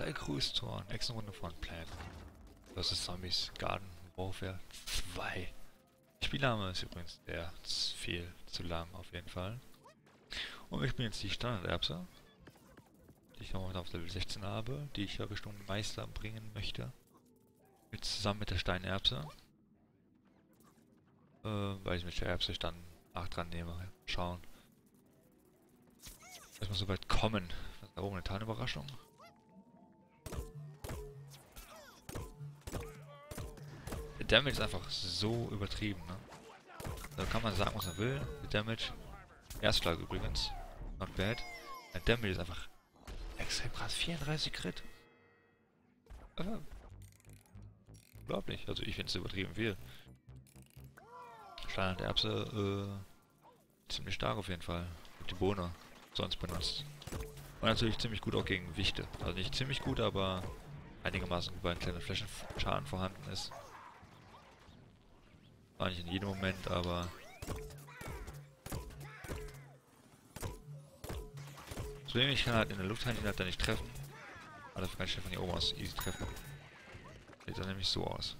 Sei grüßt Tor. Nächste Runde von Plan. Das ist Zombies Garden Warfare 2. Spielname ist übrigens der viel zu lang auf jeden Fall. Und wir spielen jetzt die Standard-Erbse, die ich noch auf Level 16 habe, die ich ja Richtung Meister bringen möchte. Mit, zusammen mit der Steinerbse. Äh, weil ich mit der Erbse dann nach dran nehme. Schauen. Erstmal so weit kommen. Das ist da oben eine Tarnüberraschung. Der Damage ist einfach so übertrieben, ne? Da kann man sagen, was man will. Der Damage. Erstschlag übrigens. Not bad. Der Damage ist einfach extrem krass. 34 Crit. Äh, unglaublich. Also ich finde es übertrieben viel. Standard Erbse, äh, ziemlich stark auf jeden Fall. Die Bohne sonst benutzt. Und natürlich ziemlich gut auch gegen Wichte. Also nicht ziemlich gut, aber einigermaßen gut, weil ein kleiner Flächenschaden vorhanden ist. Nicht in jedem Moment, aber... Problem, ich kann halt in der Luft halt nicht treffen. Aber dafür kann ich von hier oben aus easy treffen. Sieht dann nämlich so aus.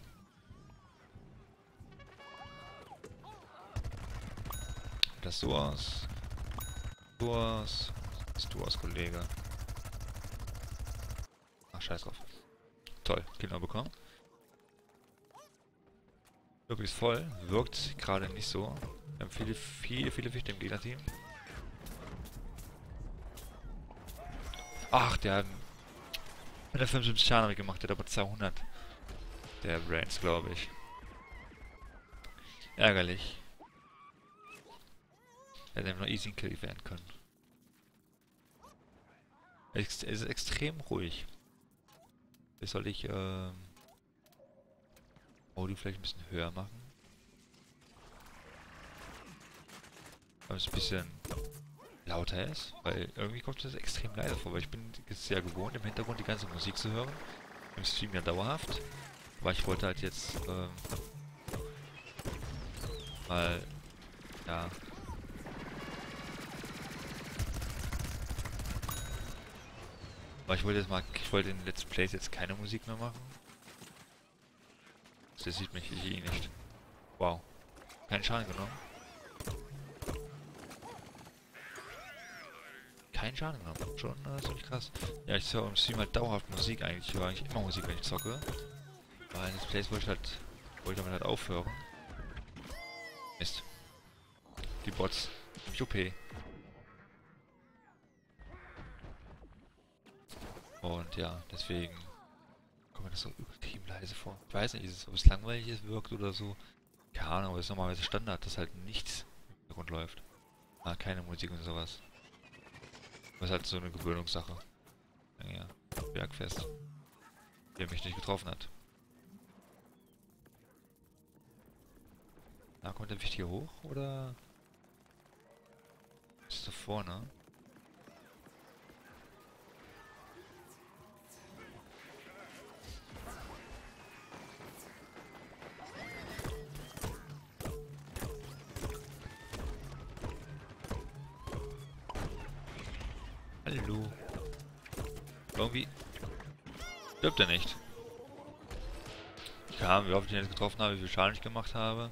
Das so aus. So aus. Das du aus, Kollege. Ach, scheiß drauf. Toll, Kinder bekommen. Wirklich voll. Wirkt gerade nicht so. Wir haben viele, viele, viele Fichte im Gegnerteam. Ach, der hat der 75 Schaden gemacht, der hat aber 200. Der Brains, glaube ich. Ärgerlich. Er hätte noch easy Kill werden können. Es ist extrem ruhig. Jetzt soll ich, ähm... Audio vielleicht ein bisschen höher machen. Damit es ein bisschen lauter ist, weil irgendwie kommt das extrem leise vor, weil ich bin jetzt sehr gewohnt, im Hintergrund die ganze Musik zu hören. Im Stream ja dauerhaft. Aber ich wollte halt jetzt, ähm, mal, ja, Aber ich wollte jetzt mal, ich wollte in Let's Plays jetzt keine Musik mehr machen. Das sieht mich eh nicht. Wow. Keinen Schaden genommen. Keinen Schaden genommen. Schon äh, ziemlich krass. Ja, ich höre im Stream halt dauerhaft Musik eigentlich. Ich höre eigentlich immer Musik, wenn ich zocke. Aber in Let's Plays wollte ich halt, wollte ich damit halt aufhören. Mist. Die Bots. Nämlich OP. Und ja, deswegen kommt das so übertrieben leise vor. Ich weiß nicht, ob es langweilig ist, wirkt oder so. Keine Ahnung, aber es ist normalerweise Standard, dass halt nichts im Hintergrund läuft. Ah, keine Musik und sowas. Das ist halt so eine Gewöhnungssache. Ja, ja. Bergfest. Der mich nicht getroffen hat. Na, kommt der Wicht hier hoch, oder? Ist da vorne? Stirbt er nicht. Ja, wie oft ich ihn jetzt getroffen habe, wie viel Schaden ich gemacht habe.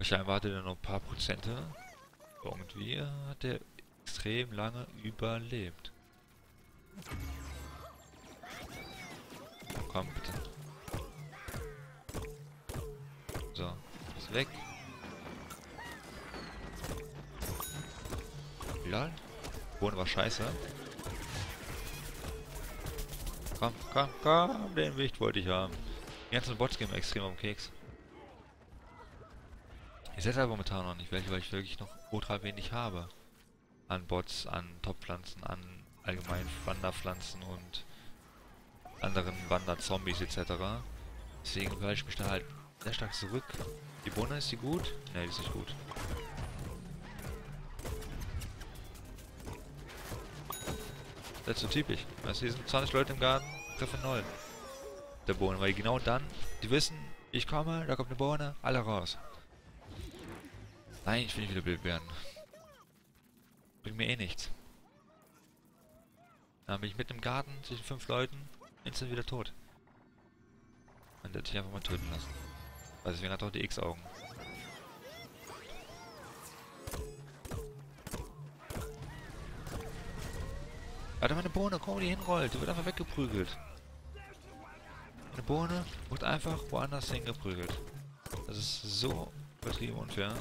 Scheinbar hatte er noch ein paar Prozente. Irgendwie hat er extrem lange überlebt. Komm, bitte. So, ist weg. Lol. Boden war scheiße. Komm, komm, komm, den Wicht wollte ich haben. Die ganzen Bots gehen extrem am Keks. Ich setze aber momentan noch nicht welche, weil ich wirklich noch ultra wenig habe. An Bots, an Top-Pflanzen, an allgemeinen Wanderpflanzen und anderen Wanderzombies etc. Deswegen höre ich mich da halt sehr stark zurück. Die Bohne ist die gut? Ne, die ist nicht gut. Das ist so typisch. Weißt du, hier sind 20 Leute im Garten, treffen 0. Der Bohne, weil genau dann, die wissen, ich komme, da kommt eine Bohne, alle raus. Nein, ich will nicht wieder wild werden. Bringt mir eh nichts. Dann bin ich mit im Garten zwischen fünf Leuten, instant wieder tot. Und der hat sich einfach mal töten lassen. Also deswegen hat er auch die X-Augen. Alter, meine Bohne, komm, die hinrollt. Die wird einfach weggeprügelt. Eine Bohne wird einfach woanders hingeprügelt. Das ist so übertrieben unfair.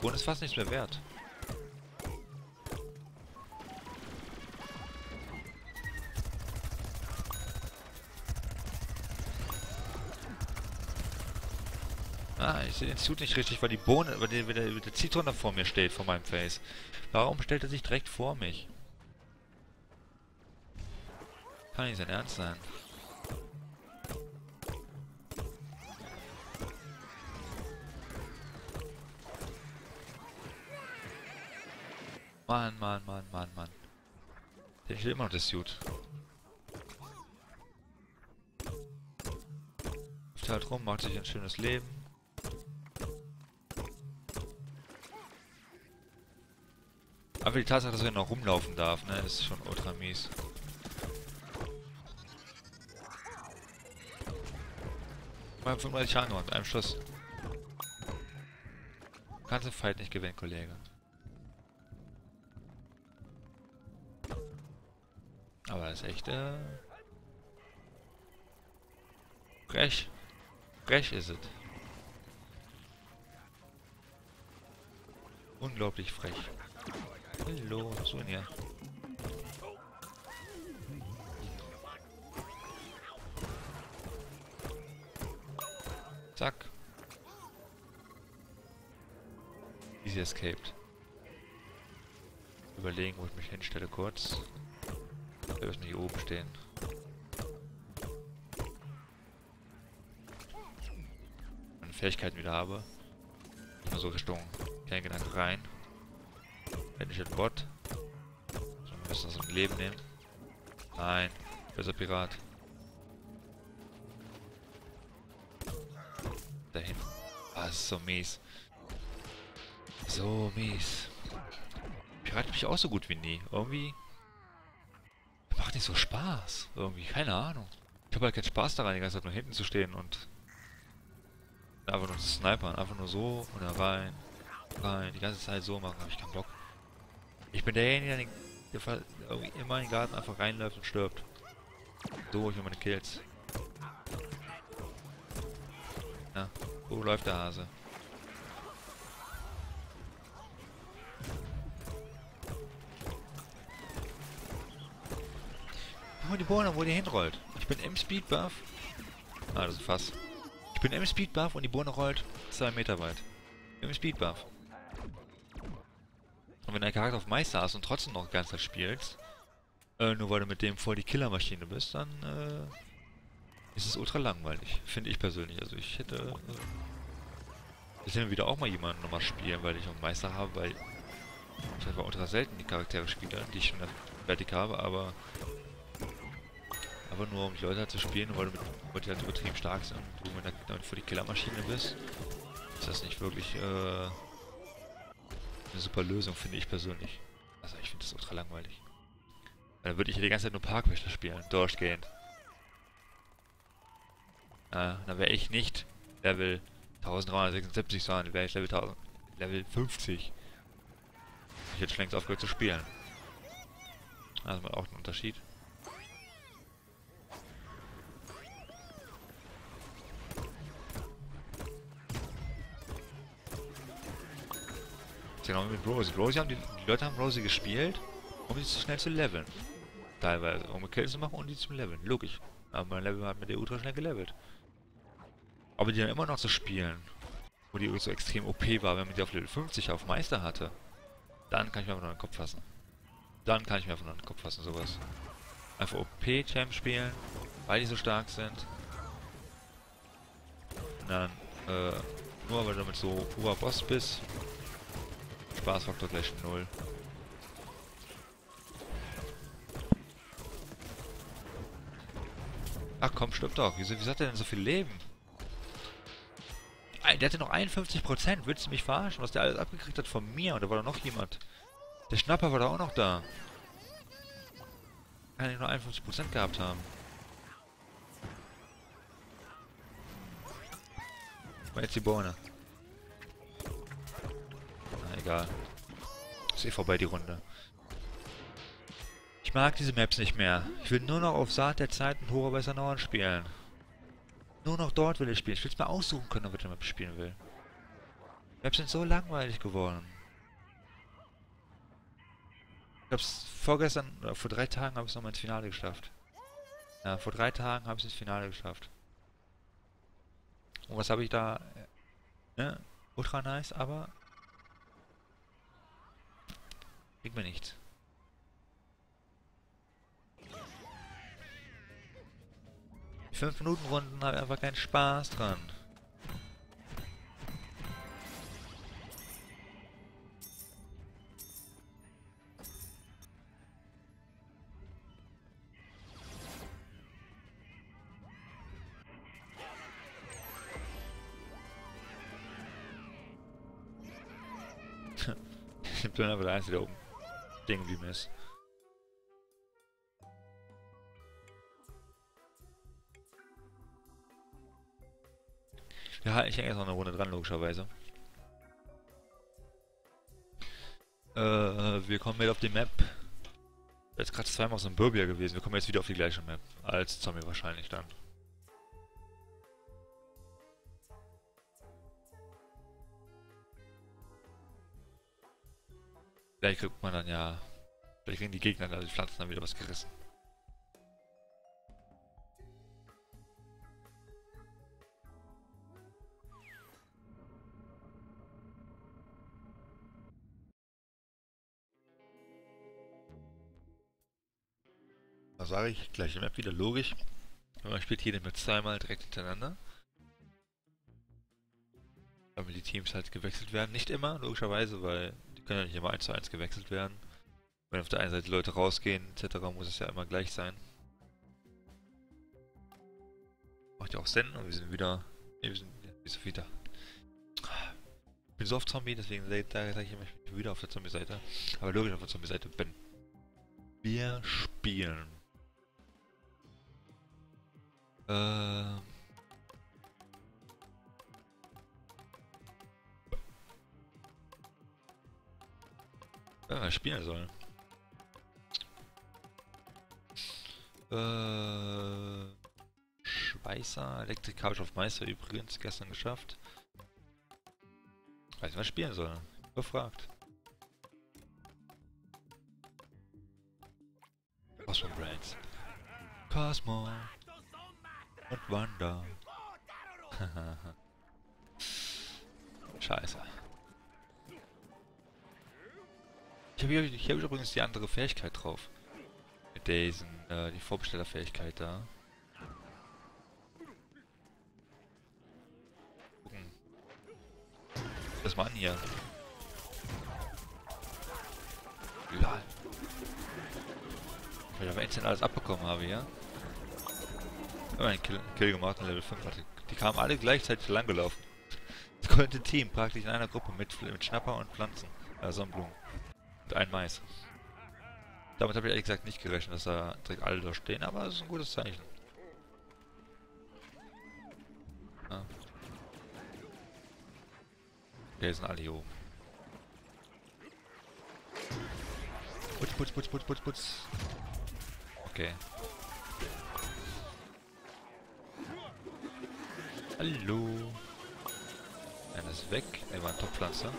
Bohne ist fast nichts mehr wert. Ah, ich sehe den Suit nicht richtig, weil die Bohne, weil der, der, der Zitrone vor mir steht, vor meinem Face. Warum stellt er sich direkt vor mich? Kann nicht sein Ernst sein. Mann, Mann, Mann, Mann, Mann. Ich will immer noch das Suit. halt rum, macht sich ein schönes Leben. Aber die Tatsache, dass er noch rumlaufen darf, ne, ist schon ultra mies. Mal 35 Schaden mit einem Schuss. Kannst den Fight nicht gewinnen, Kollege. Aber ist echt, äh... Frech. Frech ist es. Unglaublich frech. Hallo, so in hier. Easy escaped. Überlegen, wo ich mich hinstelle kurz. Wir müssen hier oben stehen. Meine Fähigkeiten wieder habe. Immer so Richtung Kerngedanke rein. Wenn ich den Bot. So, wir müssen das im Leben nehmen. Nein. Böser Pirat. Dahin. Ah, das ist so mies. So mies. Pirat mich auch so gut wie nie. Irgendwie. Macht nicht so Spaß. Irgendwie, keine Ahnung. Ich habe halt keinen Spaß daran, die ganze Zeit nur hinten zu stehen und einfach nur zu snipern. Einfach nur so und dann rein. Rein. Die ganze Zeit so machen, habe ich keinen Bock. Ich bin derjenige, der immer in den Garten einfach reinläuft und stirbt. So ich mir meine Kills. Ja, wo läuft der Hase? Oh, die Bohne, wo die hinrollt. Ich bin im Speed Buff. Ah, das ist fast. Ich bin im Speed Buff und die Bohne rollt 2 Meter weit. Im Speed Buff. Und wenn dein Charakter auf Meister hast und trotzdem noch Zeit spielst, äh, nur weil du mit dem voll die Killermaschine bist, dann äh, ist es ultra langweilig. Finde ich persönlich. Also ich hätte... Äh, ich will wieder auch mal jemanden nochmal spielen, weil ich auch Meister habe, weil ich einfach ultra selten die Charaktere spiele, die ich schon fertig habe, aber aber nur um die Leute zu spielen, weil du mit, die halt übertrieben stark sind. Du mit der, vor die Killermaschine bist, ist das nicht wirklich äh, eine super Lösung, finde ich persönlich. Also ich finde das ultra langweilig. Dann würde ich hier die ganze Zeit nur Parkwächter spielen, durchgehend. Äh, dann wäre ich nicht Level 1376, sondern wäre ich Level, 1000, Level 50. Ich hätte schon längst aufgehört zu spielen. Also auch ein Unterschied. Genau mit Rosie. Rosie haben die, die Leute haben Rosie gespielt, um sie schnell zu leveln. Teilweise. Um Kills zu machen und die zum Leveln. Logisch. Aber mein Level hat mit der ultra schnell gelevelt. Aber die dann immer noch zu spielen, wo die so extrem OP war, wenn man die auf Level 50 auf Meister hatte, dann kann ich mir einfach nur den Kopf fassen. Dann kann ich mir einfach nur den Kopf fassen, sowas. Einfach OP-Champ spielen, weil die so stark sind. Und dann, äh, nur weil du damit so purer Boss bist, Spaßfaktor gleich 0. Ach komm, stimmt doch. Wieso, wieso hat er denn so viel Leben? Der hatte noch 51%. Willst du mich verarschen, was der alles abgekriegt hat von mir? Und da war da noch jemand. Der Schnapper war da auch noch da. Kann ich nur 51% gehabt haben. War jetzt die Bohne. Egal. Ist eh vorbei die Runde. Ich mag diese Maps nicht mehr. Ich will nur noch auf Saat der Zeit und Hochwasser Norden spielen. Nur noch dort will ich spielen. Ich will es mal aussuchen können, ob ich eine Map spielen will. Maps sind so langweilig geworden. Ich hab's vorgestern, oder vor drei Tagen habe ich es nochmal ins Finale geschafft. Ja, vor drei Tagen habe ich es ins Finale geschafft. Und was habe ich da? Ne? Ultra nice, aber... Bringt mir nichts. Die 5 Minuten Runden habe einfach keinen Spaß dran. ich bin aber der Einzige, der oben stehen geblieben ist. Ja, ich hänge jetzt noch eine Runde dran, logischerweise. Äh, wir kommen mit auf die Map. Jetzt gerade zweimal so ein Burbia gewesen. Wir kommen jetzt wieder auf die gleiche Map. Als Zombie wahrscheinlich dann. Vielleicht kriegt man dann ja... Vielleicht kriegen die Gegner, also die Pflanzen dann wieder was gerissen. Da sage ich gleich im Map wieder logisch. Man spielt jede mit zweimal direkt hintereinander. Damit die Teams halt gewechselt werden. Nicht immer, logischerweise, weil die können ja nicht immer 1 zu 1 gewechselt werden. Wenn auf der einen Seite Leute rausgehen, etc., muss es ja immer gleich sein. Macht ja auch Sinn und wir sind wieder. Ne, wir sind, ja, wir sind wieder. Ich bin so oft Zombie, deswegen sage ich immer, ich bin wieder auf der Zombie-Seite. Aber logisch auf der Zombie-Seite bin. Wir spielen. Ähm. Ja, spielen sollen. Äh, Schweißer, Elektrik habe ich auf Meister übrigens gestern geschafft. Weiß nicht, was spielen soll. Befragt. Cosmo Brands. Cosmo und Wanda. Scheiße. Habe hier, hier hab ich übrigens die andere Fähigkeit drauf. Mit diesen, äh, die Vorbestellerfähigkeit da. Gucken. Das an hier. Lol. Weil ich aber instant alles abbekommen habe, ja? Ich habe einen Kill, Kill gemacht in Level 5. Hatte. Die kamen alle gleichzeitig langgelaufen. Das konnte Team praktisch in einer Gruppe mit, mit Schnapper und Pflanzen. Äh, Sonnenblumen. Ein Mais. Damit habe ich ehrlich gesagt nicht gerechnet, dass da direkt alle da stehen, aber es ist ein gutes Zeichen. Ja. Okay, sind alle hier oben. Putz, putz, putz, putz, putz, putz. Okay. Hallo. Einer ist weg. Er war ein Topfpflanzer.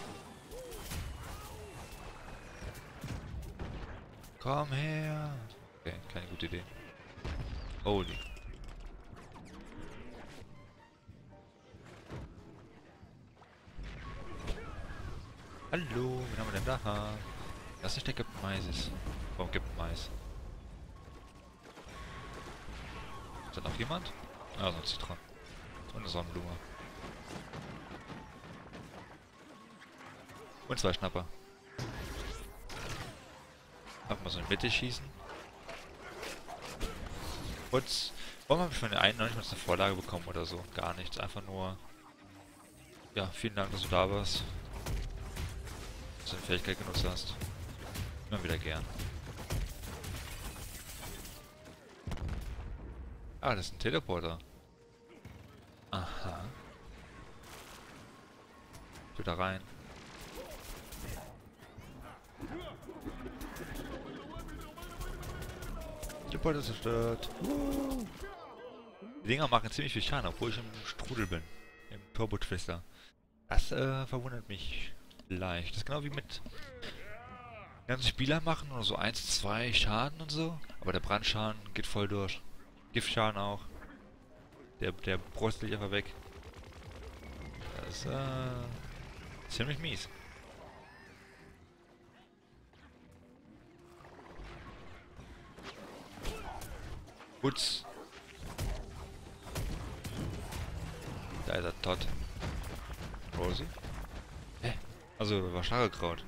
Komm her. Okay, keine gute Idee. Holy. Hallo, wen haben wir denn da? Das ist der Captain Mais. Warum gibt Mais? Ist da noch jemand? Ah, so ein Zitron. Und eine Sonnenblume. Und zwei Schnapper. Einfach mal so in die Mitte schießen. Und warum habe ich von den einen noch nicht mal eine Vorlage bekommen oder so? Gar nichts, einfach nur... Ja, vielen Dank, dass du da warst. Dass du eine Fähigkeit genutzt hast. Immer wieder gern. Ah, das ist ein Teleporter. Aha. Ich will da rein. Teleporter zerstört. Uh. Die Dinger machen ziemlich viel Schaden, obwohl ich im Strudel bin. Im Turbo-Twister. Das äh, verwundert mich leicht. Das ist genau wie mit ganzen Spieler machen oder so 1, 2 Schaden und so. Aber der Brandschaden geht voll durch. Giftschaden auch. Der, der bröstelt einfach weg. Das ist äh, ziemlich mies. Putz. Da ist er tot. Rosie? Hä? Also, war Schlagerkraut.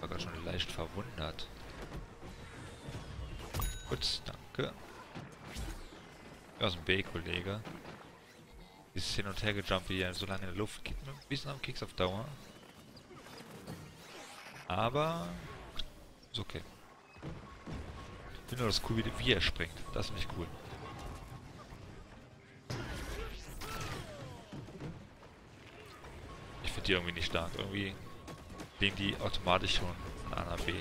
War gerade schon leicht verwundert. Gut, danke. Aus dem B, Kollege. Dieses Hin- und Hergejump hier so lange in der Luft geht mir ein bisschen am Keks auf Dauer. Aber... Ist okay. Finde nur das cool, wie, er springt. Das finde ich cool. Ich finde die irgendwie nicht stark. Irgendwie gehen die automatisch schon von A nach B.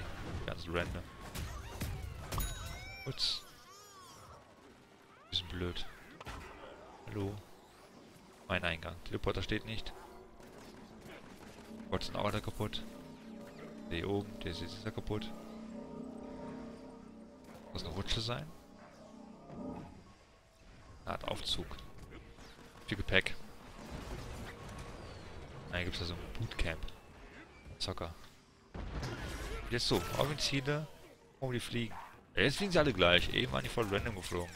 Ganz random. Ups. Bisschen blöd. Hallo. Mein Eingang. Teleporter steht nicht. Gott ist ein Auto kaputt. Der hier oben, der ist ist kaputt. Muss eine Rutsche sein? Art Aufzug. Viel Gepäck. Hier gibt es da so ein Bootcamp. Zocker. Jetzt so, Offenziele, um die fliegen. Jetzt fliegen sie alle gleich. Eben waren die voll random geflogen.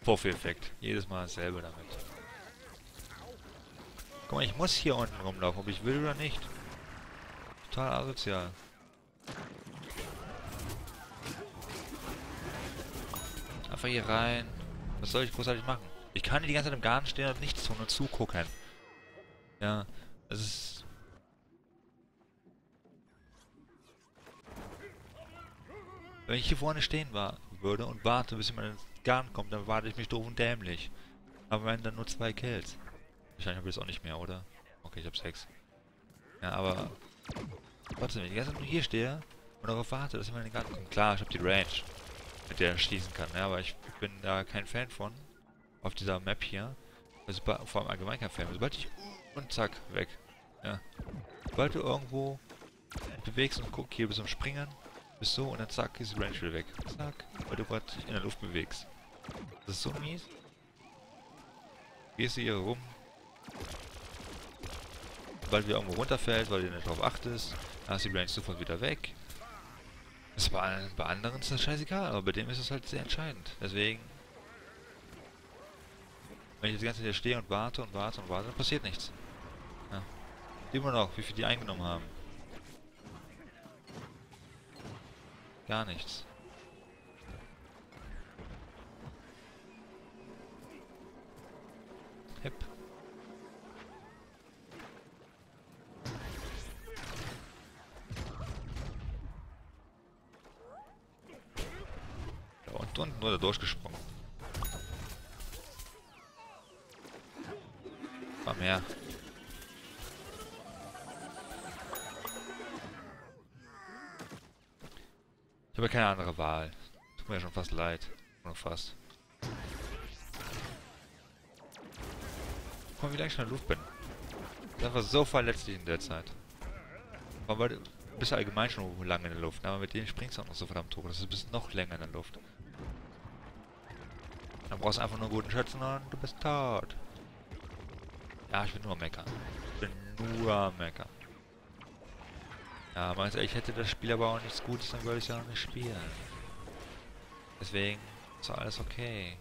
Vorführeffekt. Jedes Mal dasselbe damit. Guck mal, ich muss hier unten rumlaufen, ob ich will oder nicht. Total asozial. Einfach hier rein. Was soll ich großartig machen? Ich kann die ganze Zeit im Garten stehen und nichts tun und zugucken. Ja, es ist... Wenn ich hier vorne stehen war, würde und warte, bis jemand ins Garten kommt, dann warte ich mich doof und dämlich. Aber wenn dann nur zwei Kills. Wahrscheinlich habe ich das auch nicht mehr, oder? Okay, ich habe sechs. Ja, aber... Trotzdem, wenn ich die ganze Zeit nur hier stehe und darauf warte, dass jemand in den Garten kommt. Klar, ich habe die Range, mit der er schießen kann, ja, aber ich bin da kein Fan von. Auf dieser Map hier. Also vor allem allgemein kein Fan. Sobald ich... Und zack, weg. Ja. Sobald du irgendwo bewegst und guck, hier bis zum Springen, bis so und dann zack, ist die Range wieder weg. Zack, weil du gerade dich in der Luft bewegst. Das ist so mies. Gehst du hier rum. Sobald du irgendwo runterfällt, weil du nicht drauf achtest, dann ist die Range sofort wieder weg. Das bei, bei anderen ist das scheißegal, aber bei dem ist es halt sehr entscheidend. Deswegen wenn ich jetzt die ganze Zeit hier stehe und warte und warte und warte, dann passiert nichts. Ja. Immer noch, wie viel die eingenommen haben. Gar nichts. Hip. Unten nur da durchgesprungen. Komm her. Ich habe keine andere Wahl. Tut mir ja schon fast leid. Nur fast. Guck mal, wie lange ich schon in der Luft bin. Ich war so verletzlich in der Zeit. Aber du bist allgemein schon lange in der Luft. Aber mit denen springst du auch noch so verdammt hoch. Das ist bis noch länger in der Luft. Dann brauchst du einfach nur einen guten Schützen und du bist tot. Ja, ich bin nur meckern. Ich bin nur meckern. Ja, meinst du, ich hätte das Spiel aber auch nichts Gutes, dann würde ich ja auch nicht spielen. Deswegen ist alles okay.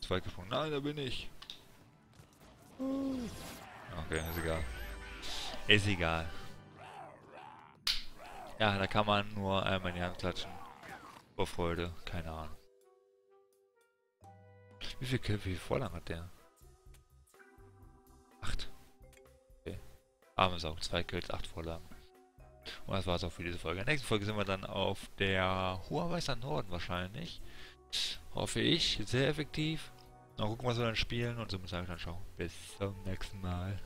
Zwei gesprungen. Nein, da bin ich. Okay, ist egal. Ist egal. Ja, da kann man nur einmal in die Hand klatschen. Vor Freude, keine Ahnung. Wie viel wie viel Vorlagen hat der? Acht. Okay. Arme Sau, zwei Kills, acht Vorlagen. Und das war's auch für diese Folge. In der nächsten Folge sind wir dann auf der Huaweißer Norden wahrscheinlich. Hoffe ich. Sehr effektiv. Mal gucken, was wir dann spielen und somit sage ich dann schon. Bis zum nächsten Mal.